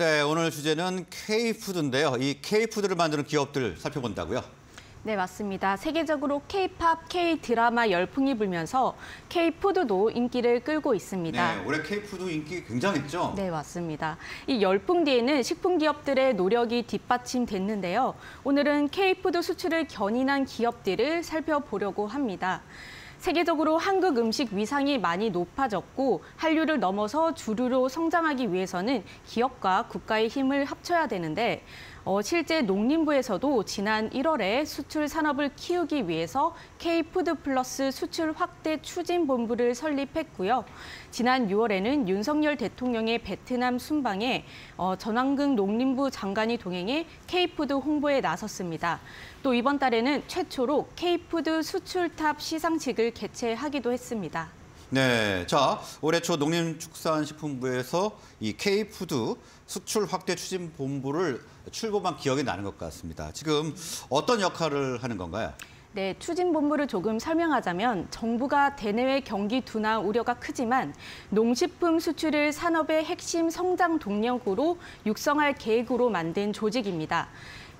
네, 오늘 주제는 K푸드인데요. 이 K푸드를 만드는 기업들 살펴본다고요? 네, 맞습니다. 세계적으로 K-팝, K-드라마 열풍이 불면서 K-푸드도 인기를 끌고 있습니다. 네, 올해 K푸드 인기 굉장했죠? 네, 맞습니다. 이 열풍 뒤에는 식품 기업들의 노력이 뒷받침됐는데요. 오늘은 K푸드 수출을 견인한 기업들을 살펴보려고 합니다. 세계적으로 한국 음식 위상이 많이 높아졌고 한류를 넘어서 주류로 성장하기 위해서는 기업과 국가의 힘을 합쳐야 되는데 어, 실제 농림부에서도 지난 1월에 수출 산업을 키우기 위해서 K푸드 플러스 수출 확대 추진 본부를 설립했고요. 지난 6월에는 윤석열 대통령의 베트남 순방에 어, 정황근 농림부 장관이 동행해 K푸드 홍보에 나섰습니다. 또 이번 달에는 최초로 K푸드 수출탑 시상식을 개최하기도 했습니다. 네, 자 올해 초 농림축산식품부에서 이 K푸드 수출 확대 추진 본부를 출범한 기억이 나는 것 같습니다. 지금 어떤 역할을 하는 건가요? 네, 추진 본부를 조금 설명하자면 정부가 대내외 경기 둔화 우려가 크지만 농식품 수출을 산업의 핵심 성장 동력으로 육성할 계획으로 만든 조직입니다.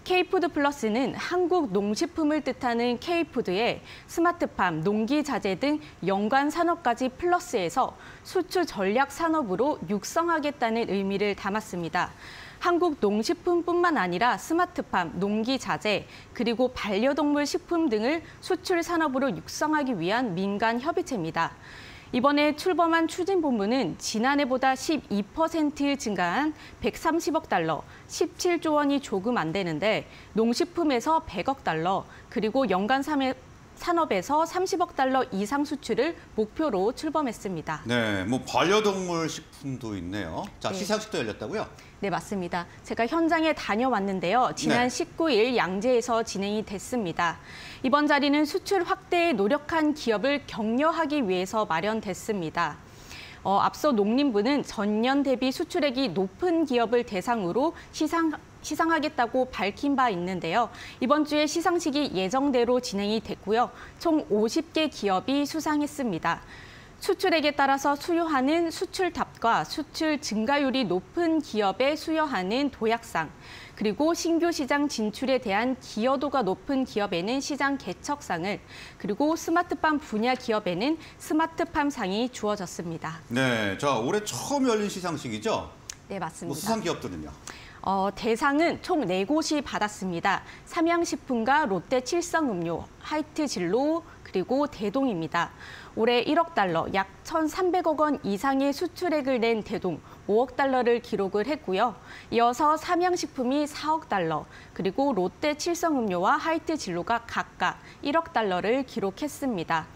K푸드 플러스는 한국 농식품을 뜻하는 K푸드에 스마트팜, 농기자재 등 연관 산업까지 플러스해서 수출 전략 산업으로 육성하겠다는 의미를 담았습니다. 한국 농식품뿐만 아니라 스마트팜, 농기자재, 그리고 반려동물 식품 등을 수출 산업으로 육성하기 위한 민간 협의체입니다. 이번에 출범한 추진 본부는 지난해보다 12% 증가한 130억 달러, 17조 원이 조금 안 되는데 농식품에서 100억 달러, 그리고 연간 산업에서 30억 달러 이상 수출을 목표로 출범했습니다. 네, 뭐 반려동물 식품도 있네요. 자, 네. 시상식도 열렸다고요? 네, 맞습니다. 제가 현장에 다녀왔는데요. 지난 네. 19일 양재에서 진행이 됐습니다. 이번 자리는 수출 확대에 노력한 기업을 격려하기 위해서 마련됐습니다. 어, 앞서 농림부는 전년 대비 수출액이 높은 기업을 대상으로 시상 시상하겠다고 밝힌 바 있는데요. 이번 주에 시상식이 예정대로 진행이 됐고요. 총 50개 기업이 수상했습니다. 수출액에 따라서 수여하는 수출답과 수출 증가율이 높은 기업에 수여하는 도약상, 그리고 신규 시장 진출에 대한 기여도가 높은 기업에는 시장 개척상을, 그리고 스마트팜 분야 기업에는 스마트팜상이 주어졌습니다. 네, 자 올해 처음 열린 시상식이죠? 네, 맞습니다. 뭐 수상 기업들은요? 어, 대상은 총 네곳이 받았습니다. 삼양식품과 롯데 칠성음료, 하이트 진로, 그리고 대동입니다. 올해 1억 달러, 약 1,300억 원 이상의 수출액을 낸 대동 5억 달러를 기록을 했고요. 이어서 삼양식품이 4억 달러, 그리고 롯데 칠성음료와 하이트 진로가 각각 1억 달러를 기록했습니다.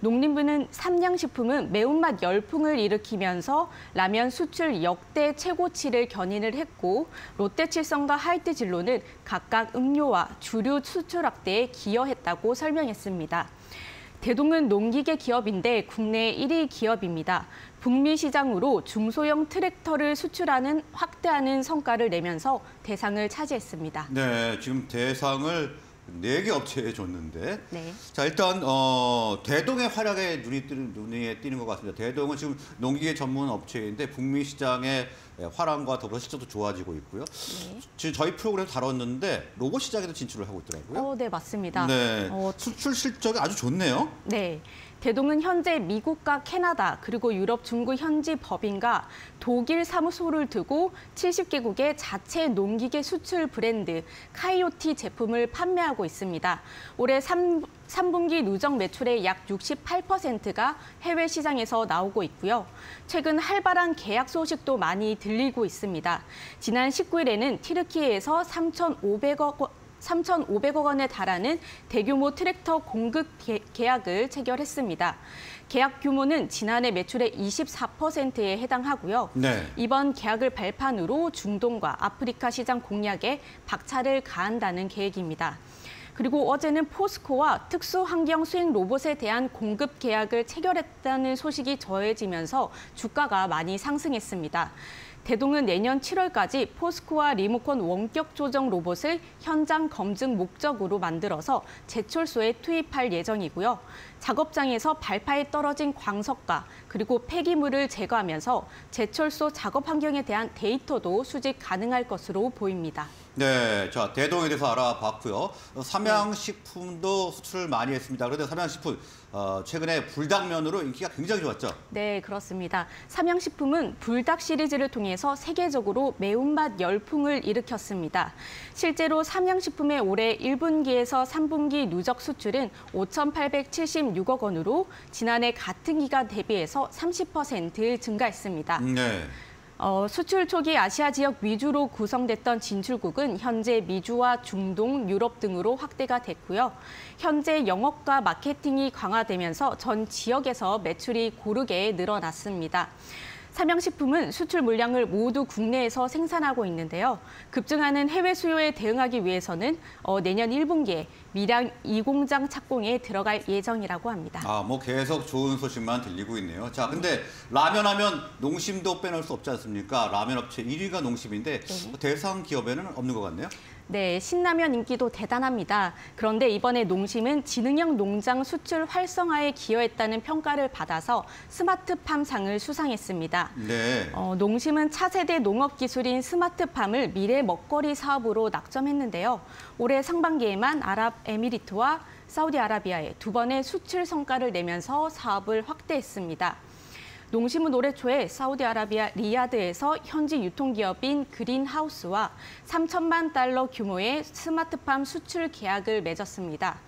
농림부는 삼양식품은 매운맛 열풍을 일으키면서 라면 수출 역대 최고치를 견인을 했고 롯데칠성과 하이트진로는 각각 음료와 주류 수출 확대에 기여했다고 설명했습니다. 대동은 농기계 기업인데 국내 1위 기업입니다. 북미 시장으로 중소형 트랙터를 수출하는 확대하는 성과를 내면서 대상을 차지했습니다. 네, 지금 대상을 네 개 업체에 줬는데 네. 자 일단 어, 대동의 활약에 눈이 띄는 눈에 띄는 것 같습니다. 대동은 지금 농기계 전문 업체인데 북미 시장의 활황과 더불어 실적도 좋아지고 있고요. 네. 지금 저희 프로그램 다뤘는데 로봇 시장에도 진출을 하고 있더라고요. 어, 네, 맞습니다. 네, 어, 수출 실적이 아주 좋네요. 네. 대동은 현재 미국과 캐나다 그리고 유럽 중국 현지 법인과 독일 사무소를 두고 70개국의 자체 농기계 수출 브랜드 카이오티 제품을 판매하고 있습니다. 올해 3, 3분기 누적 매출의 약 68%가 해외 시장에서 나오고 있고요. 최근 활발한 계약 소식도 많이 들리고 있습니다. 지난 19일에는 티르키에서 3,500억 원 3,500억 원에 달하는 대규모 트랙터 공급 계약을 체결했습니다. 계약 규모는 지난해 매출의 24%에 해당하고요. 네. 이번 계약을 발판으로 중동과 아프리카 시장 공략에 박차를 가한다는 계획입니다. 그리고 어제는 포스코와 특수환경 수행 로봇에 대한 공급 계약을 체결했다는 소식이 전해지면서 주가가 많이 상승했습니다. 대동은 내년 7월까지 포스코와 리모컨 원격 조정 로봇을 현장 검증 목적으로 만들어서 제철소에 투입할 예정이고요. 작업장에서 발파에 떨어진 광석과 그리고 폐기물을 제거하면서 제철소 작업 환경에 대한 데이터도 수집 가능할 것으로 보입니다. 네, 자 대동에 대해서 알아봤고요. 어, 삼양식품도 수출을 많이 했습니다. 그런데 삼양식품 어, 최근에 불닭면으로 인기가 굉장히 좋았죠. 네, 그렇습니다. 삼양식품은 불닭 시리즈를 통해 서 세계적으로 매운맛 열풍을 일으켰습니다. 실제로 삼양식품의 올해 1분기에서 3분기 누적 수출은 5,876억 원으로 지난해 같은 기간 대비해서 30% 증가했습니다. 네. 어, 수출 초기 아시아 지역 위주로 구성됐던 진출국은 현재 미주와 중동, 유럽 등으로 확대가 됐고요. 현재 영업과 마케팅이 강화되면서 전 지역에서 매출이 고르게 늘어났습니다. 삼양식품은 수출 물량을 모두 국내에서 생산하고 있는데요. 급증하는 해외 수요에 대응하기 위해서는 어, 내년 1분기에 밀양 2공장 착공에 들어갈 예정이라고 합니다. 아, 뭐 계속 좋은 소식만 들리고 있네요. 자, 근데 라면 하면 농심도 빼놓을 수 없지 않습니까? 라면 업체 1위가 농심인데 네. 대상 기업에는 없는 것 같네요. 네, 신라면 인기도 대단합니다. 그런데 이번에 농심은 지능형 농장 수출 활성화에 기여했다는 평가를 받아서 스마트팜상을 수상했습니다. 네. 어, 농심은 차세대 농업 기술인 스마트팜을 미래 먹거리 사업으로 낙점했는데요. 올해 상반기에만 아랍에미리트와 사우디아라비아에 두 번의 수출 성과를 내면서 사업을 확대했습니다. 농심은 올해 초에 사우디아라비아 리야드에서 현지 유통기업인 그린하우스와 3천만 달러 규모의 스마트팜 수출 계약을 맺었습니다.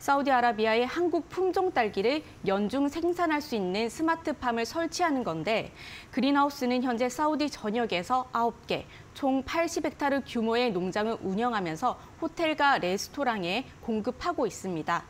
사우디아라비아에 한국 품종 딸기를 연중 생산할 수 있는 스마트팜을 설치하는 건데 그린하우스는 현재 사우디 전역에서 9개, 총 80헥타르 규모의 농장을 운영하면서 호텔과 레스토랑에 공급하고 있습니다.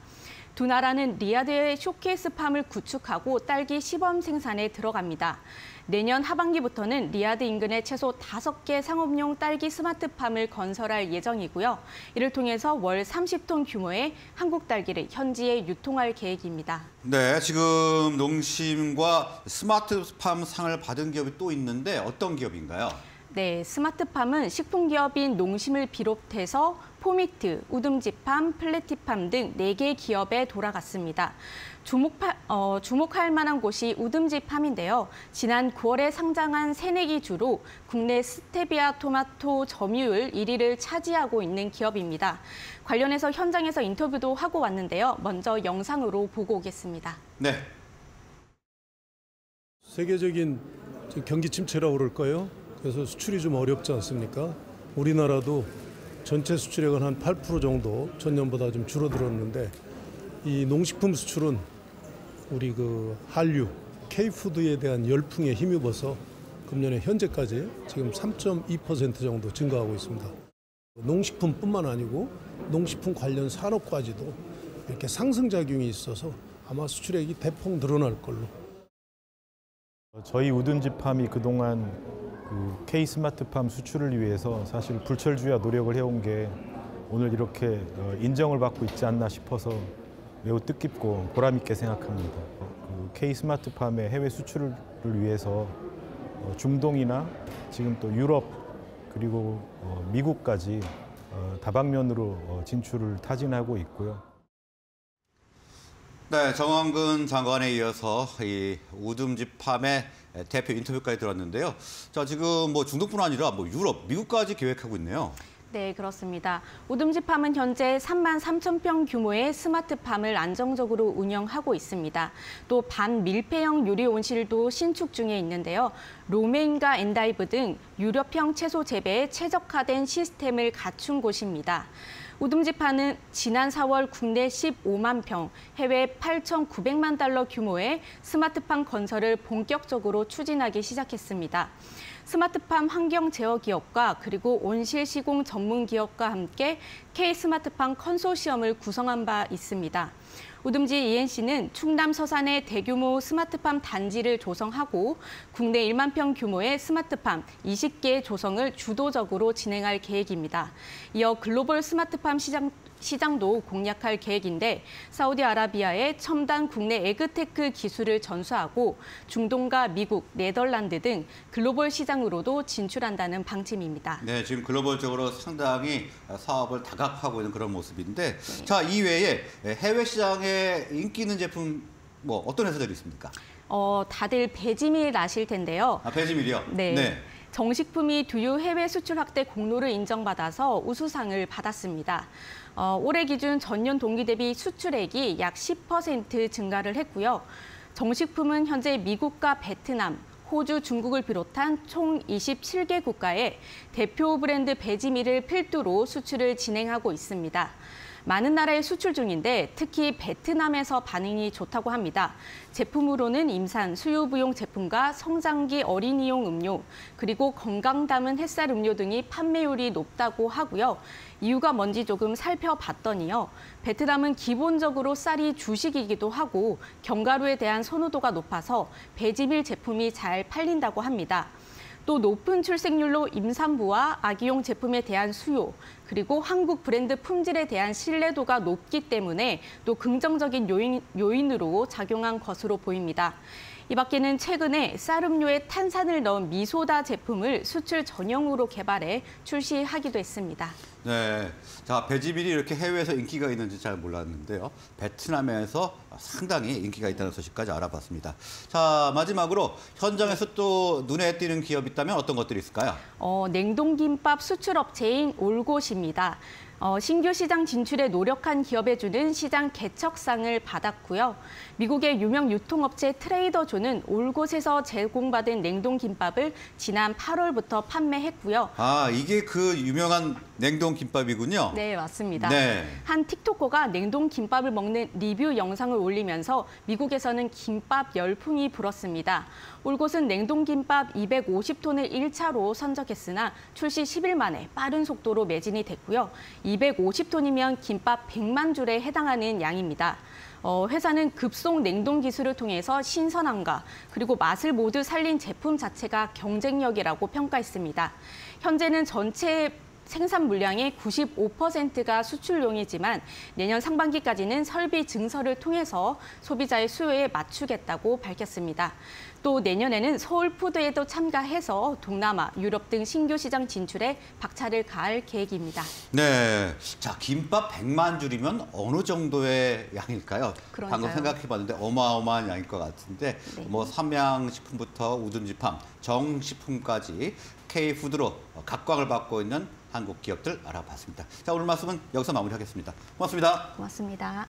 두 나라는 리야드에 쇼케이스 팜을 구축하고 딸기 시범 생산에 들어갑니다. 내년 하반기부터는 리야드 인근에 최소 5개 상업용 딸기 스마트팜을 건설할 예정이고요. 이를 통해서 월 30톤 규모의 한국 딸기를 현지에 유통할 계획입니다. 네, 지금 농심과 스마트팜 상을 받은 기업이 또 있는데 어떤 기업인가요? 네, 스마트팜은 식품기업인 농심을 비롯해서 포미트, 우듬지팜, 플랜티팜 등 4개 기업에 돌아갔습니다. 주목하, 어, 주목할 만한 곳이 우듬지팜인데요. 지난 9월에 상장한 새내기 주로 국내 스테비아 토마토 점유율 1위를 차지하고 있는 기업입니다. 관련해서 현장에서 인터뷰도 하고 왔는데요. 먼저 영상으로 보고 오겠습니다. 네. 세계적인 경기 침체라고 그럴까요? 그래서 수출이 좀 어렵지 않습니까? 우리나라도 전체 수출액은 한 8% 정도 전년보다 좀 줄어들었는데 이 농식품 수출은 우리 그 한류, K푸드에 대한 열풍에 힘입어서 금년에 현재까지 지금 3.2% 정도 증가하고 있습니다. 농식품뿐만 아니고 농식품 관련 산업까지도 이렇게 상승작용이 있어서 아마 수출액이 대폭 늘어날 걸로 저희 우둔지팜이 그동안 그 K 스마트팜 수출을 위해서 사실 불철주야 노력을 해온 게 오늘 이렇게 어, 인정을 받고 있지 않나 싶어서 매우 뜻깊고 보람 있게 생각합니다. 그 K 스마트팜의 해외 수출을 위해서 어, 중동이나 지금 또 유럽 그리고 어, 미국까지 어, 다방면으로 어, 진출을 타진하고 있고요. 네, 정원근 장관에 이어서 이 우듬지팜의 대표 인터뷰까지 들었는데요. 자, 지금 뭐 중동뿐 아니라 뭐 유럽, 미국까지 계획하고 있네요. 네, 그렇습니다. 우듬지팜은 현재 3만 3천 평 규모의 스마트팜을 안정적으로 운영하고 있습니다. 또 반밀폐형 유리 온실도 신축 중에 있는데요. 로메인과 엔다이브 등 유럽형 채소 재배에 최적화된 시스템을 갖춘 곳입니다. 우듬지팜은 지난 4월 국내 15만 평, 해외 8,900만 달러 규모의 스마트팜 건설을 본격적으로 추진하기 시작했습니다. 스마트팜 환경 제어 기업과 그리고 온실 시공 전문 기업과 함께 K 스마트팜 컨소시엄을 구성한 바 있습니다. 우듬지 E&C는 충남 서산에 대규모 스마트팜 단지를 조성하고 국내 1만 평 규모의 스마트팜 20개 조성을 주도적으로 진행할 계획입니다. 이어 글로벌 스마트팜 시장 시장도 공략할 계획인데 사우디아라비아의 첨단 국내 애그테크 기술을 전수하고 중동과 미국, 네덜란드 등 글로벌 시장으로도 진출한다는 방침입니다. 네, 지금 글로벌적으로 상당히 사업을 다각화하고 있는 그런 모습인데, 자 이외에 해외 시장에 인기 있는 제품 뭐 어떤 회사들이 있습니까? 어, 다들 배지밀 아실 텐데요. 아, 베지밀이요. 네. 정식품이 두유 해외 수출 확대 공로를 인정받아서 우수상을 받았습니다. 어, 올해 기준 전년 동기 대비 수출액이 약 10% 증가를 했고요. 정식품은 현재 미국과 베트남, 호주, 중국을 비롯한 총 27개 국가에 대표 브랜드 베지밀을 필두로 수출을 진행하고 있습니다. 많은 나라에 수출 중인데 특히 베트남에서 반응이 좋다고 합니다. 제품으로는 임산, 수유부용 제품과 성장기 어린이용 음료, 그리고 건강 담은 햇살 음료 등이 판매율이 높다고 하고요. 이유가 뭔지 조금 살펴봤더니요. 베트남은 기본적으로 쌀이 주식이기도 하고 견과류에 대한 선호도가 높아서 배지밀 제품이 잘 팔린다고 합니다. 또 높은 출생률로 임산부와 아기용 제품에 대한 수요, 그리고 한국 브랜드 품질에 대한 신뢰도가 높기 때문에 또 긍정적인 요인, 요인으로 작용한 것으로 보입니다. 이 밖에는 최근에 쌀음료에 탄산을 넣은 미소다 제품을 수출 전용으로 개발해 출시하기도 했습니다. 네. 자, 베지밀이 이렇게 해외에서 인기가 있는지 잘 몰랐는데요. 베트남에서 상당히 인기가 있다는 소식까지 알아봤습니다. 자, 마지막으로 현장에서 또 눈에 띄는 기업 있다면 어떤 것들이 있을까요? 어, 냉동김밥 수출업체인 올곳입니다. 어, 신규 시장 진출에 노력한 기업에 주는 시장 개척상을 받았고요. 미국의 유명 유통업체 트레이더조는 올곳에서 제공받은 냉동 김밥을 지난 8월부터 판매했고요. 아, 이게 그 유명한 냉동 김밥이군요. 네, 맞습니다. 네. 한 틱토커가 냉동 김밥을 먹는 리뷰 영상을 올리면서 미국에서는 김밥 열풍이 불었습니다. 올 곳은 냉동 김밥 250톤을 1차로 선적했으나 출시 10일 만에 빠른 속도로 매진이 됐고요. 250톤이면 김밥 100만 줄에 해당하는 양입니다. 어, 회사는 급속 냉동 기술을 통해서 신선함과 그리고 맛을 모두 살린 제품 자체가 경쟁력이라고 평가했습니다. 현재는 전체 생산 물량의 95%가 수출용이지만 내년 상반기까지는 설비 증설을 통해서 소비자의 수요에 맞추겠다고 밝혔습니다. 또 내년에는 서울푸드에도 참가해서 동남아, 유럽 등 신규 시장 진출에 박차를 가할 계획입니다. 네. 자, 김밥 100만 줄이면 어느 정도의 양일까요? 그러니까요. 방금 생각해 봤는데 어마어마한 양일 것 같은데 네. 뭐 삼양식품부터 우둔지팜, 정식품까지 K푸드로 각광을 받고 있는 한국 기업들 알아봤습니다. 자, 오늘 말씀은 여기서 마무리하겠습니다. 고맙습니다. 고맙습니다.